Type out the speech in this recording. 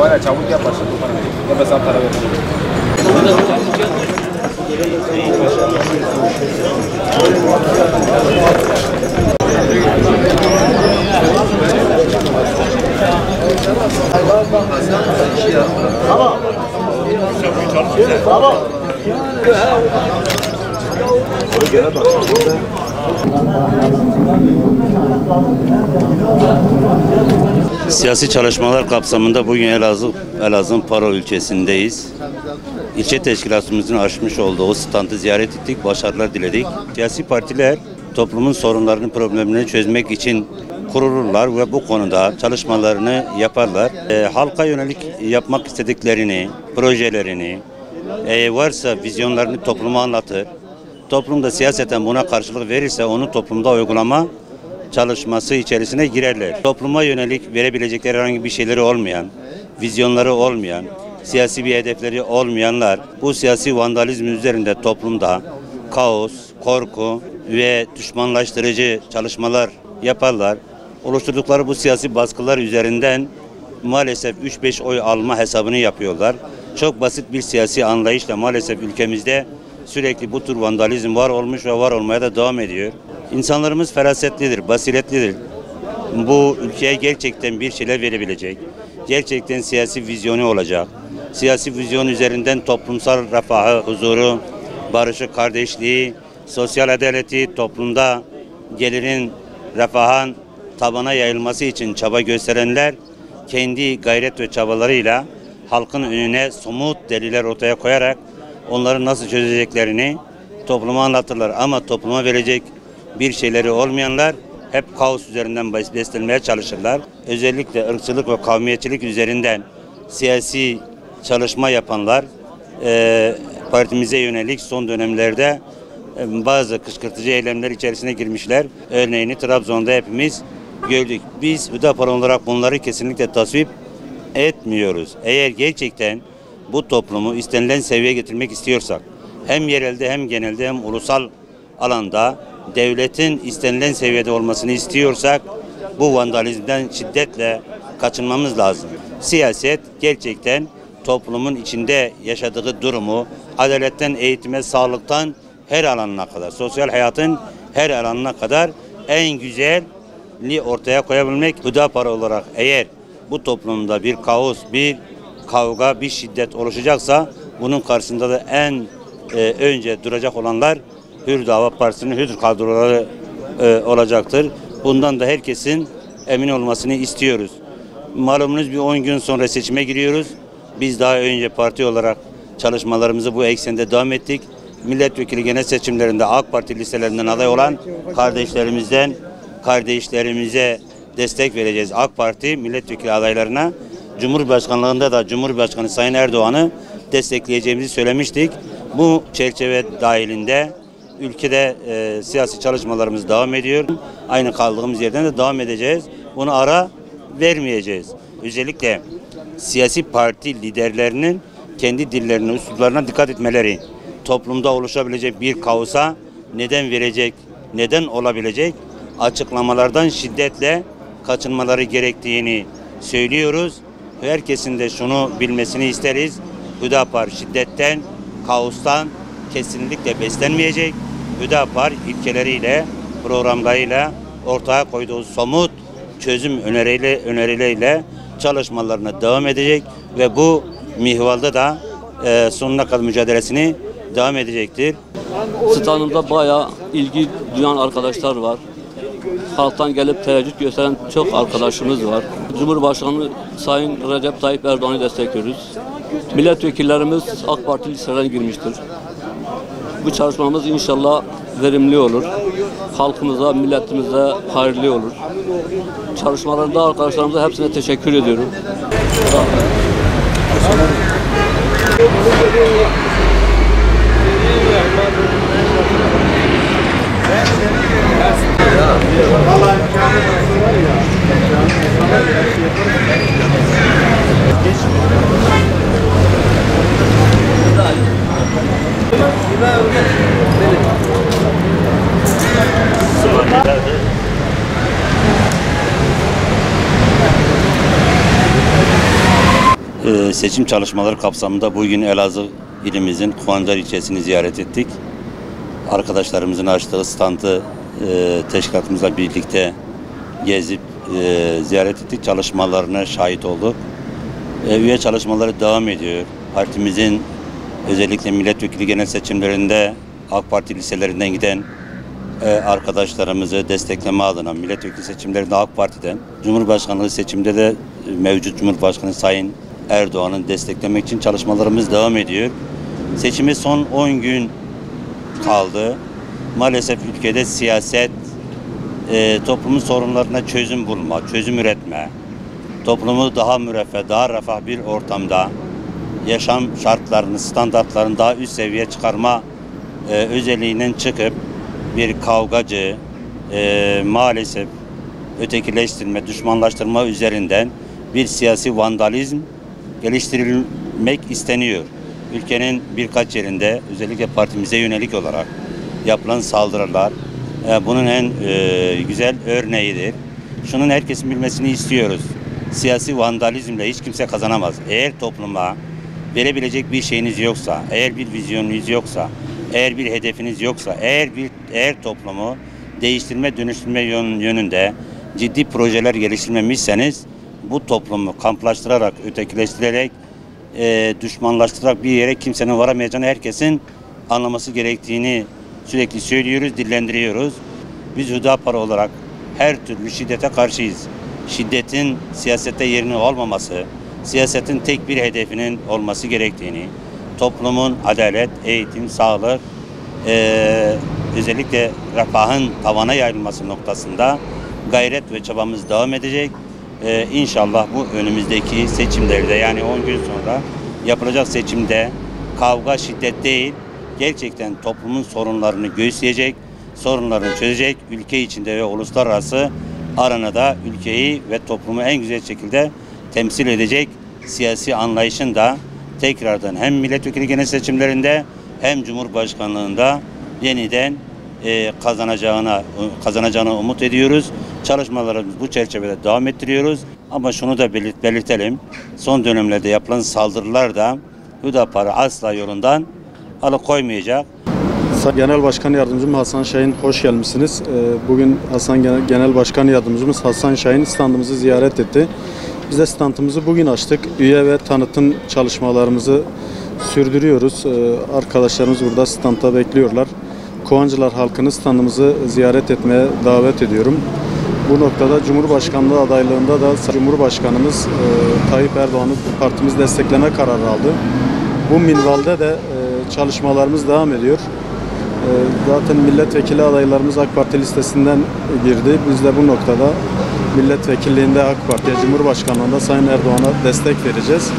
Valla çabuk yap başla. Ya ben sana para veririm. Siyasi çalışmalar kapsamında bugün Elazığ, Elazığ Paro ilçesindeyiz. İlçe teşkilatımızın açmış olduğu o standı ziyaret ettik, başarılar diledik. Siyasi partiler toplumun sorunlarını, problemlerini çözmek için kurulurlar ve bu konuda çalışmalarını yaparlar. Ee, halka yönelik yapmak istediklerini, projelerini, e, varsa vizyonlarını topluma anlatır. Toplum da siyaseten buna karşılık verirse onu toplumda uygulama çalışması içerisine girerler. Topluma yönelik verebilecekleri herhangi bir şeyleri olmayan, vizyonları olmayan, siyasi bir hedefleri olmayanlar bu siyasi vandalizm üzerinde toplumda kaos, korku ve düşmanlaştırıcı çalışmalar yaparlar. Oluşturdukları bu siyasi baskılar üzerinden maalesef 3-5 oy alma hesabını yapıyorlar. Çok basit bir siyasi anlayışla maalesef ülkemizde sürekli bu tür vandalizm var olmuş ve var olmaya da devam ediyor. İnsanlarımız ferasetlidir, basiretlidir. Bu ülkeye gerçekten bir şeyler verebilecek. Gerçekten siyasi vizyonu olacak. Siyasi vizyon üzerinden toplumsal refahı, huzuru, barışı, kardeşliği, sosyal adaleti, toplumda gelirin, refahın tabana yayılması için çaba gösterenler kendi gayret ve çabalarıyla halkın önüne somut deliller ortaya koyarak onları nasıl çözeceklerini topluma anlatırlar. Ama topluma verecek bir şeyleri olmayanlar hep kaos üzerinden bes- beslenmeye çalışırlar. Özellikle ırkçılık ve kavmiyetçilik üzerinden siyasi çalışma yapanlar e, partimize yönelik son dönemlerde e, bazı kışkırtıcı eylemler içerisine girmişler. Örneğini Trabzon'da hepimiz gördük. Biz Hüdapar olarak bunları kesinlikle tasvip etmiyoruz. Eğer gerçekten bu toplumu istenilen seviyeye getirmek istiyorsak hem yerelde hem genelde hem ulusal alanda devletin istenilen seviyede olmasını istiyorsak bu vandalizmden şiddetle kaçınmamız lazım. Siyaset gerçekten toplumun içinde yaşadığı durumu adaletten, eğitime, sağlıktan her alanına kadar, sosyal hayatın her alanına kadar en güzelli ortaya koyabilmek Hüdapar olarak eğer bu toplumda bir kaos, bir kavga, bir şiddet oluşacaksa bunun karşısında da en e, önce duracak olanlar Hür Dava Partisi'nin Hür kadroları e, olacaktır. Bundan da herkesin emin olmasını istiyoruz. Malumunuz bir 10 gün sonra seçime giriyoruz. Biz daha önce parti olarak çalışmalarımızı bu eksende devam ettik. Milletvekili genel seçimlerinde AK Parti listelerinden aday olan kardeşlerimizden kardeşlerimize destek vereceğiz. AK Parti milletvekili adaylarına Cumhurbaşkanlığında da Cumhurbaşkanı Sayın Erdoğan'ı destekleyeceğimizi söylemiştik. Bu çerçeve dahilinde ülkede e, siyasi çalışmalarımız devam ediyor. Aynı kaldığımız yerden de devam edeceğiz. Bunu ara vermeyeceğiz. Özellikle siyasi parti liderlerinin kendi dillerine, üsluplarına dikkat etmeleri, toplumda oluşabilecek bir kaosa neden verecek, neden olabilecek açıklamalardan şiddetle kaçınmaları gerektiğini söylüyoruz. Herkesin de şunu bilmesini isteriz. Hüdapar şiddetten, kaostan kesinlikle beslenmeyecek. Hüdapar ilkeleriyle, programlarıyla ortaya koyduğu somut çözüm öneriyle, önerileriyle çalışmalarına devam edecek ve bu mihvalda da e, sonuna kadar mücadelesini devam edecektir. Standımda bayağı ilgi duyan arkadaşlar var halktan gelip teveccüh gösteren çok arkadaşımız var. Cumhurbaşkanı Sayın Recep Tayyip Erdoğan'ı destekliyoruz. Milletvekillerimiz AK Parti listelerine girmiştir. Bu çalışmamız inşallah verimli olur. Halkımıza, milletimize hayırlı olur. Çalışmalarında arkadaşlarımıza hepsine teşekkür ediyorum. Ben seni ee, seçim çalışmaları kapsamında bugün Elazığ ilimizin Kuancar ilçesini ziyaret ettik. Arkadaşlarımızın açtığı standı e, teşkilatımızla birlikte gezip e, ziyaret ettik. Çalışmalarına şahit olduk. E, üye çalışmaları devam ediyor. Partimizin özellikle milletvekili genel seçimlerinde AK Parti liselerinden giden e, arkadaşlarımızı destekleme adına milletvekili seçimlerinde AK Parti'den, Cumhurbaşkanlığı seçimde de mevcut Cumhurbaşkanı Sayın Erdoğan'ı desteklemek için çalışmalarımız devam ediyor. Seçime son 10 gün kaldı. Maalesef ülkede siyaset e, toplumun sorunlarına çözüm bulma, çözüm üretme, toplumu daha müreffeh, daha refah bir ortamda yaşam şartlarını, standartlarını daha üst seviyeye çıkarma e, özelliğinden çıkıp bir kavgacı, e, maalesef ötekileştirme, düşmanlaştırma üzerinden bir siyasi vandalizm geliştirilmek isteniyor. Ülkenin birkaç yerinde özellikle partimize yönelik olarak yapılan saldırılar e, bunun en e, güzel örneğidir. Şunun herkesin bilmesini istiyoruz. Siyasi vandalizmle hiç kimse kazanamaz. Eğer topluma verebilecek bir şeyiniz yoksa, eğer bir vizyonunuz yoksa, eğer bir hedefiniz yoksa, eğer bir eğer toplumu değiştirme, dönüştürme yön- yönünde ciddi projeler geliştirmemişseniz bu toplumu kamplaştırarak, ötekileştirerek, e, düşmanlaştırarak bir yere kimsenin varamayacağını herkesin anlaması gerektiğini sürekli söylüyoruz, dillendiriyoruz. Biz Hüdapar olarak her türlü şiddete karşıyız. Şiddetin siyasette yerinin olmaması, siyasetin tek bir hedefinin olması gerektiğini, toplumun adalet, eğitim, sağlık, eee, özellikle refahın tavana yayılması noktasında gayret ve çabamız devam edecek. Eee inşallah bu önümüzdeki seçimlerde yani 10 gün sonra yapılacak seçimde kavga, şiddet değil, gerçekten toplumun sorunlarını göğüsleyecek, sorunlarını çözecek, ülke içinde ve uluslararası aranada ülkeyi ve toplumu en güzel şekilde temsil edecek siyasi anlayışın da tekrardan hem milletvekili genel seçimlerinde hem cumhurbaşkanlığında yeniden e, kazanacağına kazanacağını umut ediyoruz. Çalışmalarımız bu çerçevede devam ettiriyoruz. Ama şunu da belirt, belirtelim. Son dönemlerde yapılan saldırılar da Hüdapar'ı asla yolundan alıkoymayacak. Genel Başkan Yardımcım Hasan Şahin hoş gelmişsiniz. Ee, Bugün Hasan Genel, Başkan Yardımcımız Hasan Şahin standımızı ziyaret etti. Biz de standımızı bugün açtık. Üye ve tanıtım çalışmalarımızı sürdürüyoruz. Ee, Arkadaşlarımız burada standa bekliyorlar. Kovancılar halkını standımızı ziyaret etmeye davet ediyorum. Bu noktada Cumhurbaşkanlığı adaylığında da Cumhurbaşkanımız e, Tayyip Erdoğan'ı partimiz destekleme kararı aldı. Bu minvalde de çalışmalarımız devam ediyor. Ee, Zaten milletvekili adaylarımız AK Parti listesinden girdi. Biz de bu noktada milletvekilliğinde AK Parti'ye, Cumhurbaşkanlığında Sayın Erdoğan'a destek vereceğiz.